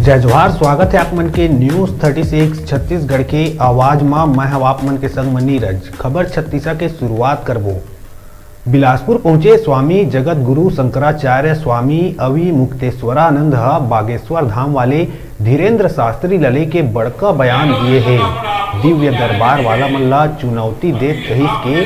जय जोहार, स्वागत है आप मन के न्यूज़ 36 छत्तीसगढ़ के आवाज़ माँ, मैं हव आप मन के संग में नीरज खबर छत्तीसा के शुरुआत करबो बिलासपुर पहुँचे स्वामी जगत गुरु शंकराचार्य स्वामी अवि मुक्तेश्वरानंद बागेश्वर धाम वाले धीरेन्द्र शास्त्री लले के बड़का बयान दिए है। दिव्य दरबार वाला मल्ला चुनौती देत कहिस के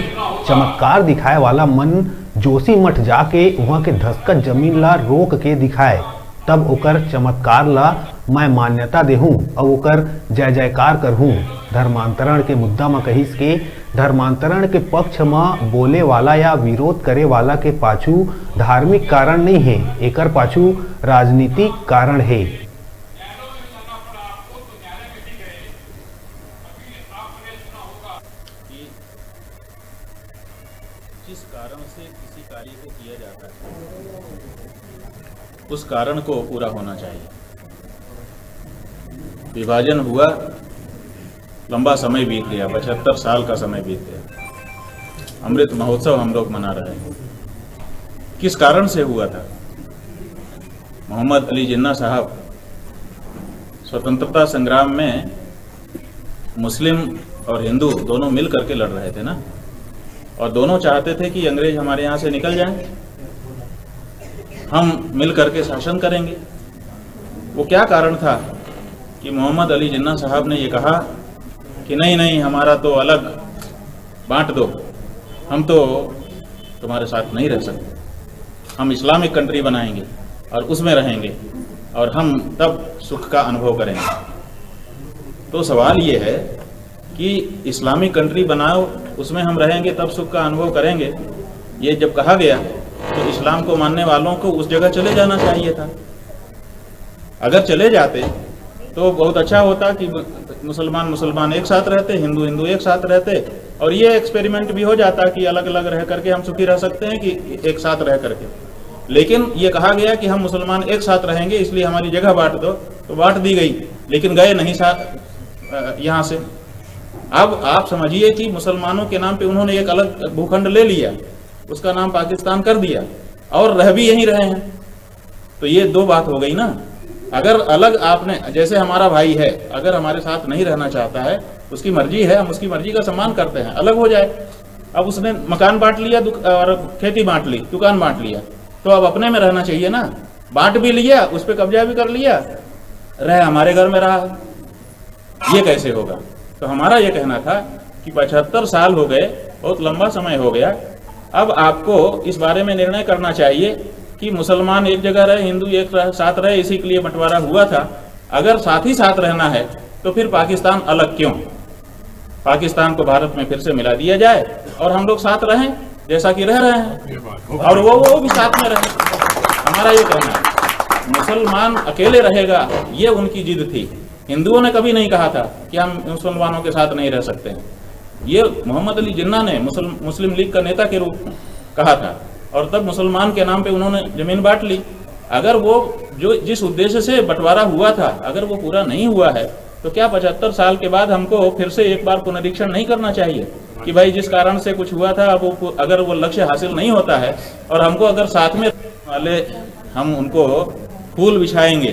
चमत्कार दिखाए वाला मन जोशी मठ जाके वहाँ के धसकत ज़मीन ला रोक के दिखाए। तब ओकर चमत्कार ला, मैं मान्यता देहूं और ओकर जय जयकार करहूं। धर्मांतरण के मुद्दा में कहिस के, धर्मांतरण के पक्ष में बोले वाला या विरोध करे वाला के पाछू धार्मिक कारण नहीं है, एकर पाछू राजनीतिक कारण है। जिस कारण से किसी कार्य को किया जाता है। उस कारण को पूरा होना चाहिए। विभाजन हुआ, लंबा समय बीत गया, पचहत्तर साल का समय बीत गया। अमृत महोत्सव हम लोग मना रहे हैं। किस कारण से हुआ था? मोहम्मद अली जिन्ना साहब स्वतंत्रता संग्राम में मुस्लिम और हिंदू दोनों मिल करके लड़ रहे थे ना? और दोनों चाहते थे कि अंग्रेज़ हमारे यहाँ से निकल जाएँ? हम मिल करके शासन करेंगे। वो क्या कारण था कि मोहम्मद अली जिन्ना साहब ने ये कहा कि नहीं नहीं, हमारा तो अलग, बांट दो। हम तो तुम्हारे साथ नहीं रह सकते। हम इस्लामिक कंट्री बनाएँगे और उसमें रहेंगे और हम तब सुख का अनुभव करेंगे। तो सवाल ये है कि इस्लामिक कंट्री बनाओ, उसमें हम रहेंगे, तब सुख का अनुभव करेंगे। ये जब कहा गया तो इस्लाम को मानने वालों को उस जगह चले जाना चाहिए था। अगर चले जाते तो बहुत अच्छा होता कि मुसलमान मुसलमान एक साथ रहते, हिंदू हिंदू एक साथ रहते, और ये एक्सपेरिमेंट भी हो जाता कि अलग अलग रह करके हम सुखी रह सकते हैं कि एक साथ रह करके। लेकिन ये कहा गया कि हम मुसलमान एक साथ रहेंगे, इसलिए हमारी जगह बांट दो तो बांट दी गई। लेकिन गए नहीं साथ यहाँ से। अब आप समझिए कि मुसलमानों के नाम पे उन्होंने एक अलग भूखंड ले लिया। उसका नाम पाकिस्तान कर दिया और रह भी यहीं रहे हैं। तो ये दो बात हो गई ना। अगर अलग आपने, जैसे हमारा भाई है, अगर हमारे साथ नहीं रहना चाहता है, उसकी मर्ज़ी है, हम उसकी मर्ज़ी का सम्मान करते हैं, अलग हो जाए। अब उसने मकान बांट लिया और खेती बांट ली, दुकान बांट लिया। तो अब अपने में रहना चाहिए ना। बांट भी लिया, उस पर कब्जा भी कर लिया, रह हमारे घर में रहा। ये कैसे होगा? तो हमारा ये कहना था कि पचहत्तर साल हो गए, बहुत लंबा समय हो गया अब आपको इस बारे में निर्णय करना चाहिए कि मुसलमान एक जगह रहे हिंदू एक रह, साथ रहे इसी के लिए बंटवारा हुआ था। अगर साथ ही साथ रहना है तो फिर पाकिस्तान अलग क्यों? पाकिस्तान को भारत में फिर से मिला दिया जाए और हम लोग साथ रहें जैसा कि रह रहे हैं। और वो वो भी साथ में रहे। हमारा ये कहना मुसलमान अकेले रहेगा ये उनकी जिद थी। हिंदुओं ने कभी नहीं कहा था कि हम मुसलमानों के साथ नहीं रह सकते। हैं ये मोहम्मद अली जिन्ना ने मुस्लिम मुस्लिम लीग का नेता के रूप में कहा था। और तब मुसलमान के नाम पे उन्होंने ज़मीन बांट ली। अगर वो, जो जिस उद्देश्य से बंटवारा हुआ था, अगर वो पूरा नहीं हुआ है तो क्या पचहत्तर साल के बाद हमको फिर से एक बार पुनरीक्षण नहीं करना चाहिए? कि भाई जिस कारण से कुछ हुआ था, वो अगर वो लक्ष्य हासिल नहीं होता है, और हमको अगर साथ में वाले हम उनको फूल बिछाएँगे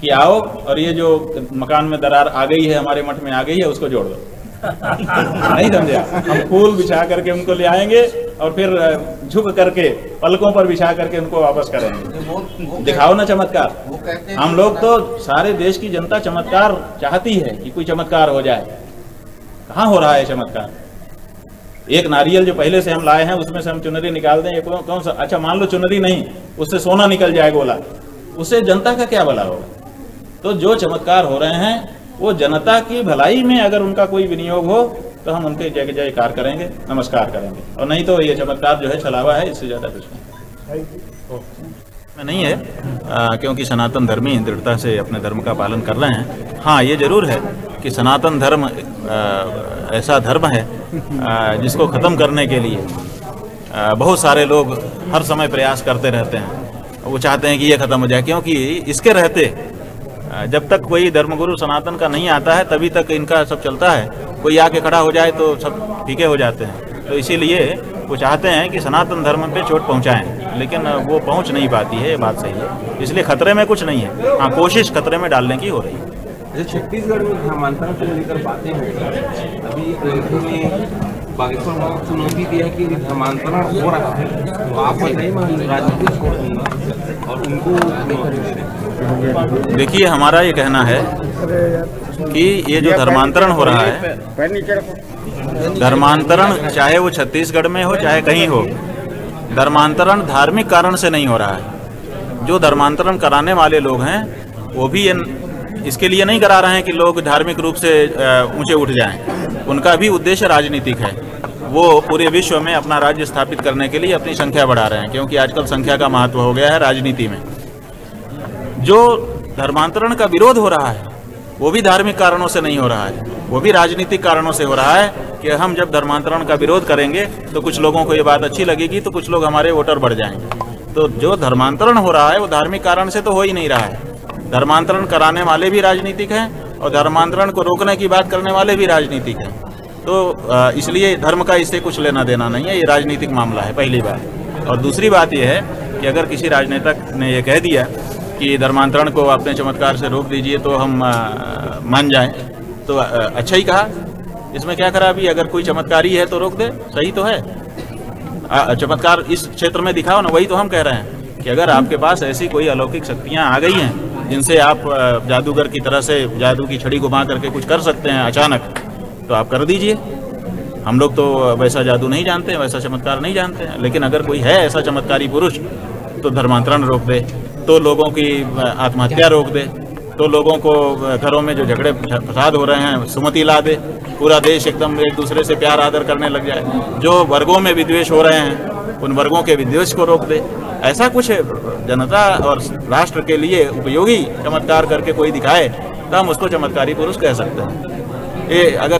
कि आओ और ये जो मकान में दरार आ गई है, हमारे मठ में आ गई है, उसको जोड़ दो। नहीं समझे। हम फूल बिछा करके उनको ले आएँगे और फिर झुक करके पलकों पर बिछा करके उनको वापस करेंगे। दिखाओ ना चमत्कार। हम लोग तो सारे देश की जनता चमत्कार चाहती है कि कोई चमत्कार हो जाए। कहाँ हो रहा है चमत्कार? एक नारियल जो पहले से हम लाए हैं उसमें से हम चुनरी निकाल दें कौन, कौन सा अच्छा मान लो चुनरी नहीं उससे सोना निकल जाए गोला। उससे जनता का क्या भला होगा? तो जो चमत्कार हो रहे हैं वो जनता की भलाई में अगर उनका कोई विनियोग हो तो हम उनके जय जयकार करेंगे नमस्कार करेंगे। और नहीं तो ये चमत्कार जो है छलावा है इससे ज़्यादा कुछ नहीं। नहीं है आ, क्योंकि सनातन धर्मी दृढ़ता से अपने धर्म का पालन कर रहे हैं। हाँ ये ज़रूर है कि सनातन धर्म आ, ऐसा धर्म है आ, जिसको ख़त्म करने के लिए आ, बहुत सारे लोग हर समय प्रयास करते रहते हैं। वो चाहते हैं कि ये ख़त्म हो जाए क्योंकि इसके रहते जब तक कोई धर्मगुरु सनातन का नहीं आता है, तभी तक इनका सब चलता है। कोई आके खड़ा हो जाए तो सब फीके हो जाते हैं। तो इसीलिए वो चाहते हैं कि सनातन धर्म पे चोट पहुंचाएँ, लेकिन वो पहुँच नहीं पाती है, ये बात सही है। इसलिए खतरे में कुछ नहीं है। हाँ कोशिश खतरे में डालने की हो रही है। छत्तीसगढ़ में धर्मांतरण को लेकर बातें हो अभी में बागेश्वर में चुनौती दिया कि हो रहा है। तो आप छोड़ दूँगा और उनको देखिए, हमारा ये कहना है कि ये जो धर्मांतरण हो रहा है, धर्मांतरण चाहे वो छत्तीसगढ़ में हो, चाहे कहीं हो, धर्मांतरण धार्मिक कारण से नहीं हो रहा है। जो धर्मांतरण कराने वाले लोग हैं, वो भी ये इसके लिए नहीं करा रहे हैं कि लोग धार्मिक रूप से ऊँचे उठ जाएँ। उनका भी उद्देश्य राजनीतिक है। वो पूरे विश्व में अपना राज्य स्थापित करने के लिए अपनी संख्या बढ़ा रहे हैं, क्योंकि आजकल संख्या का महत्व हो गया है राजनीति में। जो धर्मांतरण का विरोध हो रहा है, वो भी धार्मिक कारणों से नहीं हो रहा है। वो भी राजनीतिक कारणों से हो रहा है कि हम जब धर्मांतरण का विरोध करेंगे तो कुछ लोगों को ये बात अच्छी लगेगी तो कुछ लोग हमारे वोटर बढ़ जाएँगे। तो जो धर्मांतरण हो रहा है, वो धार्मिक कारण से तो हो ही नहीं रहा है। धर्मांतरण कराने वाले भी राजनीतिक हैं और धर्मांतरण को रोकने की बात करने वाले भी राजनीतिक हैं। तो इसलिए धर्म का इससे कुछ लेना देना नहीं है, ये राजनीतिक मामला है, पहली बात। और दूसरी बात यह है कि अगर किसी राजनेता ने ये कह दिया कि धर्मांतरण को अपने चमत्कार से रोक दीजिए तो हम मान जाएँ। तो अच्छा ही कहा। इसमें क्या खराबी है? अगर कोई चमत्कारी है तो रोक दे। सही तो है। चमत्कार इस क्षेत्र में दिखाओ ना, वही तो हम कह रहे हैं कि अगर आपके पास ऐसी कोई अलौकिक शक्तियाँ आ गई हैं, जिनसे आप जादूगर की तरह से जादू की छड़ी घुमा करके कुछ कर सकते हैं अचानक तो आप कर दीजिए। हम लोग तो वैसा जादू नहीं जानते, वैसा चमत्कार नहीं जानते लेकिन अगर कोई है ऐसा चमत्कारी पुरुष तो धर्मांतरण रोक दे। तो लोगों की आत्महत्या रोक दे तो लोगों को घरों में जो झगड़े फसाद हो रहे हैं, सुमति ला दे, पूरा देश एकदम एक दूसरे से प्यार, आदर करने लग जाए। जो वर्गों में विद्वेष हो रहे हैं, उन वर्गों के विद्वेष को रोक दे। ऐसा कुछ जनता और राष्ट्र के लिए उपयोगी, चमत्कार करके कोई दिखाए तो हम उसको चमत्कारी पुरुष कह सकते हैं। ये अगर